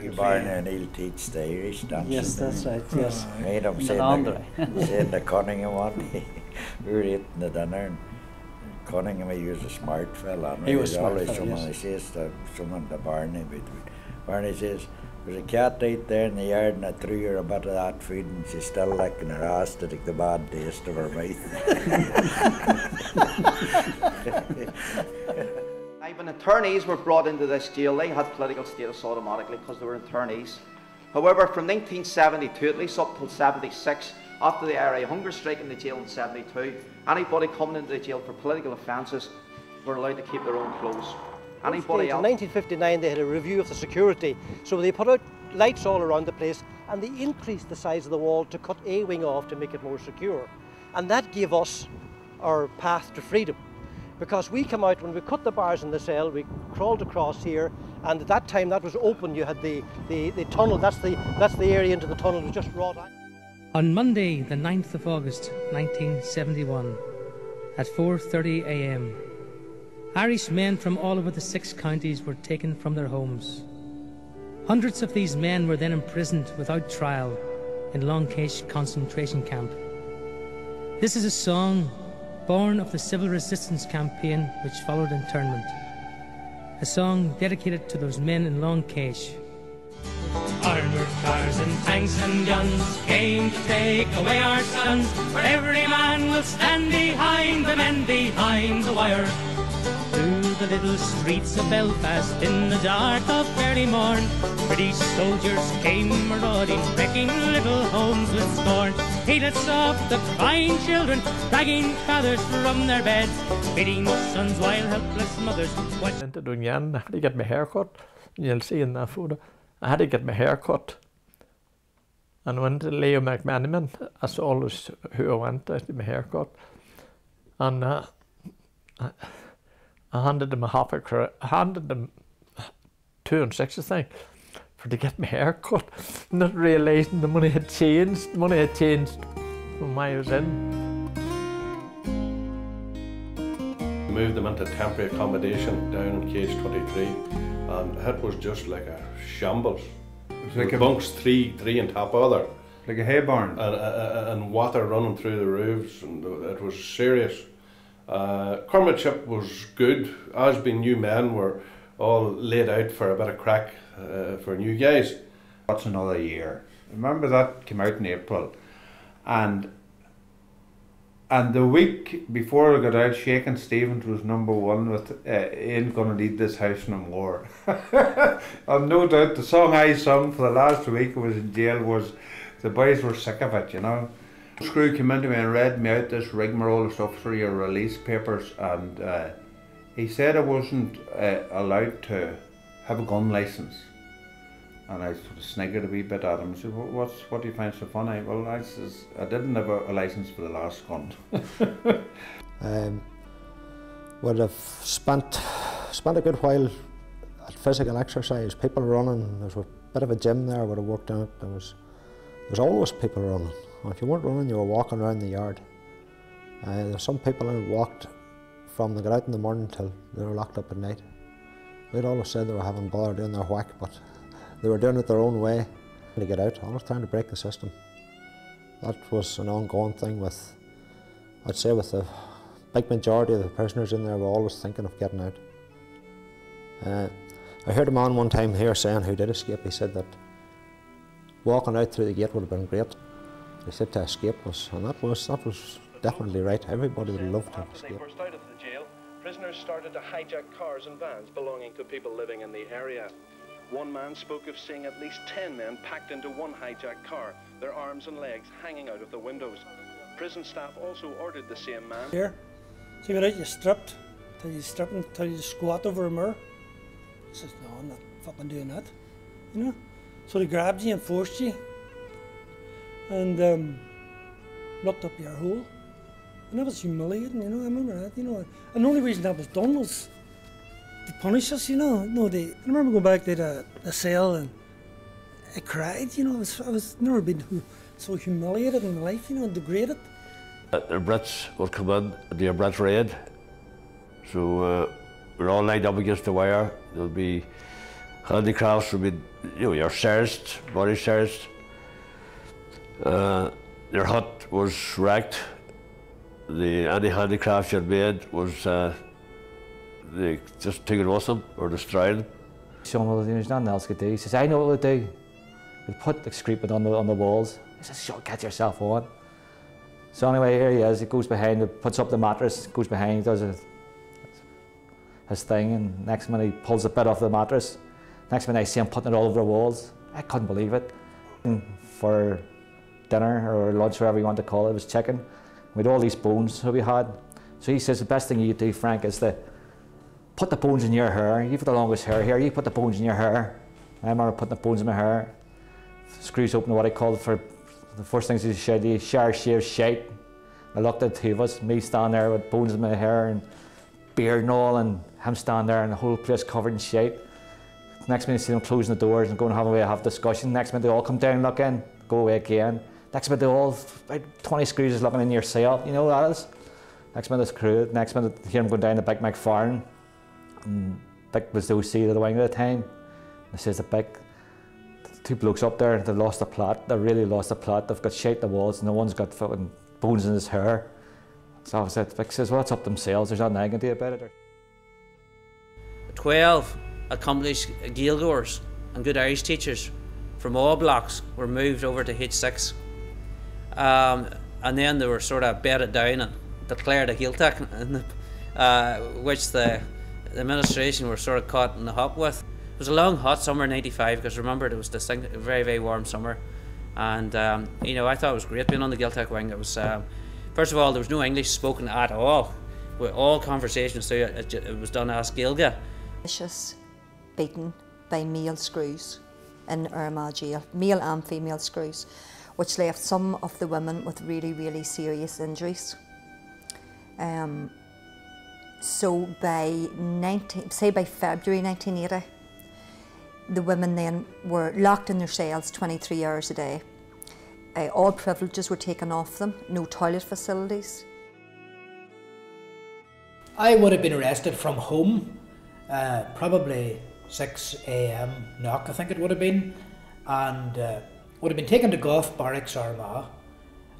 We born and he'll teach the Irish dance. Yes, that's right. Yes. Made him In saying Andre. the, saying the Cunningham one. we were eating the dinner and Cunningham, he was a smart fella. And He was he'd smart always fella, someone, yes. he says to someone to Barney, but Barney says, there's a cat out there in the yard and I threw her a bit of that food and she's still licking her ass to take the bad taste of her mouth. When attorneys were brought into this jail, they had political status automatically because they were attorneys. However, from 1972 at least up till 76, after the IRA hunger strike in the jail in 72, anybody coming into the jail for political offences were allowed to keep their own clothes. Anybody In 1959, they had a review of the security, so they put out lights all around the place and they increased the size of the wall to cut a wing off to make it more secure. And that gave us our path to freedom. Because we come out, when we cut the bars in the cell, we crawled across here, and at that time that was open. You had the, the, the tunnel, that's the, that's the area into the tunnel, was just wrought iron. On Monday, the 9th of August, 1971, at 4:30 a.m., Irish men from all over the six counties were taken from their homes. Hundreds of these men were then imprisoned without trial in Long Kesh concentration camp. This is a song born of the civil resistance campaign which followed internment. A song dedicated to those men in Long Kesh Armored cars and tanks and guns came to take away our sons, where every man will stand behind the men behind the wire. The little streets of Belfast in the dark of early morn, British soldiers came marauding, wrecking little homes with scorn. Heedless of the crying children, dragging fathers from their beds, beating sons while helpless mothers watched. went to Dunyan. I had to get my hair cut. You'll see in that photo. I had to get my hair cut. And I went to Leo McManaman. That's always who I went to, to my hair cut. And uh, I, I handed him a half a cra- I handed him two and six, I think, for to get my hair cut. Not realising the money had changed. The money had changed from when I was in. moved them into temporary accommodation down in cage 23 and it was just like a shambles. It was like were a- bunks three, three on top of other Like a hay barn. and, uh, and water running through the roofs and it was serious. Uh, Cormackship was good, as being new men were all laid out for a bit of crack uh, for new guys. What's another year? Remember that came out in April, and and the week before I got out, Shakin' Stevens was number one with uh, "Ain't Gonna Need This House No More." and no doubt the song I sung for the last week I was in jail was the boys were sick of it, you know. Screw came into me and read me out this rigmarole of stuff through your release papers, and uh, he said I wasn't uh, allowed to have a gun license. And I sort of sniggered a wee bit at him. I said, what's, what do you find so funny? Well, I says, I didn't have a, license for the last gun. Um, would have spent spent a good while at physical exercise. People running. There was a bit of a gym there. Would have worked in it. There was there was always people running. If you weren't running, you were walking around the yard. Uh, there's some people who walked from they got out in the morning till they were locked up at night. They'd always said they were having bother doing their whack, but they were doing it their own way to get out. Always trying to break the system. That was an ongoing thing with, I'd say, with the big majority of the prisoners in there were always thinking of getting out. Uh, I heard a man one time here saying who did escape, he said that walking out through the gate would have been great. He said to escape was, and that was, that was definitely right. Everybody would love to have escaped. Burst out of the jail, prisoners started to hijack cars and vans belonging to people living in the area. One man spoke of seeing at least 10 men packed into one hijacked car, their arms and legs hanging out of the windows. Prison staff also ordered the same man. Here, so you get out, you stripped, till you strip until you squat over a mirror. He says, no, I'm not fucking doing that. You know? So they grabbed you and forced you and um, locked up your hole. And that was humiliating, you know, I remember that, you know. And the only reason that was done was to punish us, you know. No, they, I remember going back to the, the cell and I cried, you know. I was, I was never been so humiliated in my life, you know, and degraded. Uh, The Brits would come in do a raid. So uh, we're all lined up against the wire. There'll be handicrafts would be, you know, your searched, body searched. Uh, your hut was wrecked. The any handicrafts you'd made was uh, they just took it with them or destroyed them. Sean, well, there's nothing else to do. He says, I know what to do. We'll put the scraping on the, on the walls. He says, sure, get yourself on. So anyway, here he is. He goes behind, puts up the mattress, goes behind, does a, his thing, and next minute he pulls a bit off the mattress. Next minute I see him putting it all over the walls. I couldn't believe it. And for dinner or lunch, whatever you want to call it, it was chicken. We had all these bones that we had. So he says the best thing you do, Frank, is to put the bones in your hair. You've got the longest hair here. You put the bones in your hair. I remember putting the bones in my hair. Screws open what I called for the first things he said, he shower shave shite. I looked at the two of us, me standing there with bones in my hair and beard and all, and him standing there and the whole place covered in shite. Next minute, see them closing the doors and going to have a have discussion. Next minute, they all come down look in, go away again. Next minute, they all, about 20 screws is looking in your cell, you know that is. Next minute, it's crew. Next minute, hear him going down to Bik McFarlane. And Bik was the OC of the wing at the time. And says the Bik, two blokes up there, they've lost the plot. They've really lost the plot. They've got shite the walls, the one's got fucking bones in his hair. So I said, Bik says, well, it's up themselves. There's nothing I can do about it. 12 accomplished Gaelgoers and good Irish teachers from all blocks were moved over to H6. Um, and then they were sort of bedded down and declared a Gaeltacht, uh, which the, the administration were sort of caught in the hop with. It was a long, hot summer, 95, because remember, it was distinct, very, very warm summer. And, um, you know, I thought it was great being on the Gaeltacht wing. It was, um, first of all, there was no English spoken at all. With all conversations, so it, it was done as Gaeilge. Vicious, beaten by male screws in Armagh jail, male and female screws, which left some of the women with really, really serious injuries. Um, so by 19, say by February 1980, the women then were locked in their cells 23 hours a day. Uh, all privileges were taken off them, no toilet facilities. I would have been arrested from home, uh, probably 6 a.m. knock, I think it would have been, and uh, would have been taken to Gough Barracks Armagh.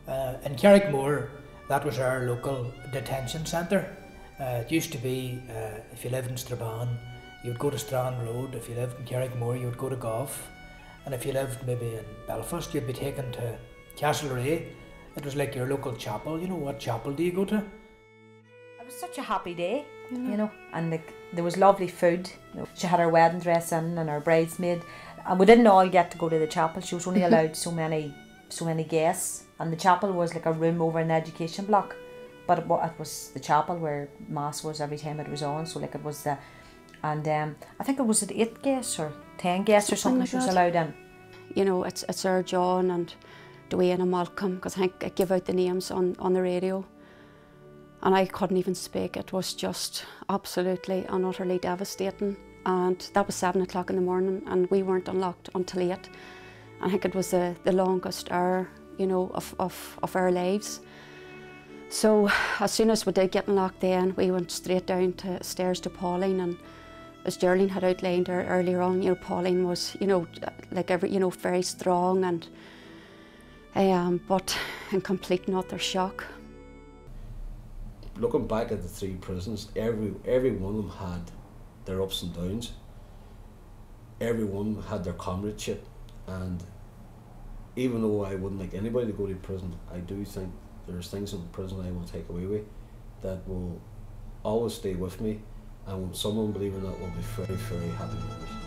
Uh, in Carrickmore, that was our local detention centre. Uh, it used to be, uh, if you lived in Strabane, you would go to Strand Road. If you lived in Carrickmore, you would go to Gough. And if you lived maybe in Belfast, you'd be taken to Castlereagh. It was like your local chapel. You know, what chapel do you go to? It was such a happy day, mm. you know, and like there was lovely food. She had her wedding dress in and her bridesmaid, and we didn't all get to go to the chapel. She was only allowed so many, so many guests, and the chapel was like a room over an education block, but it, it was the chapel where mass was every time it was on. So like it was the, and um, I think it was at eight guests or ten guests or something like she was allowed in. You know, it's it's Sir John and Dwayne and Malcolm because I think I give out the names on on the radio and I couldn't even speak. It was just absolutely and utterly devastating. And that was seven o'clock in the morning, and we weren't unlocked until eight. I think it was the, the longest hour, you know, of, of, of our lives. So as soon as we did get unlocked in, we went straight down to stairs to Pauline and as Geraldine had outlined earlier on, you know, Pauline was, you know, like every, you know, very strong and, um, but in complete and utter shock looking back at the three prisons, every every one of them had their ups and downs. Everyone had their comradeship, and even though I wouldn't like anybody to go to prison, I do think there's things in prison I will take away with that will always stay with me, and when someone believing that will be very very happy memories.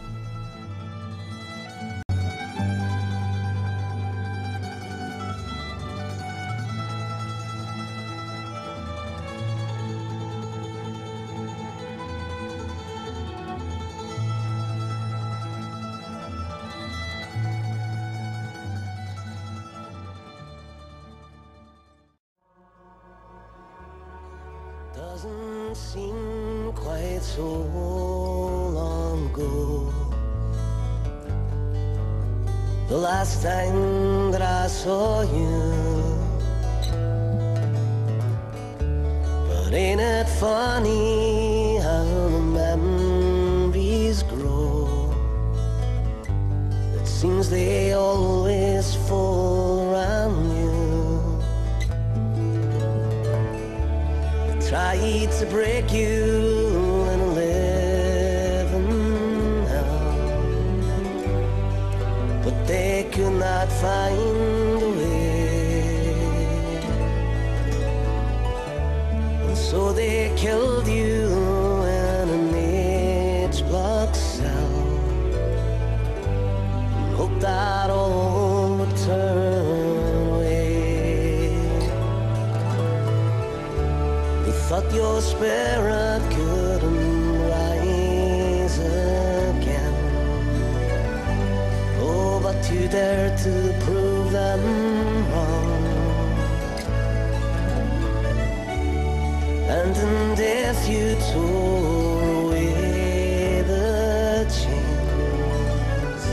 Doesn't seem quite so long ago. The last time that I saw you. But ain't it funny to break you in a living hell, but they could not find a way. And so they killed thought your spirit couldn't rise again. Oh, but you dared to prove them wrong. And in death you tore away the chains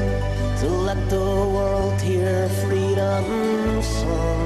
to let the world hear freedom's songs.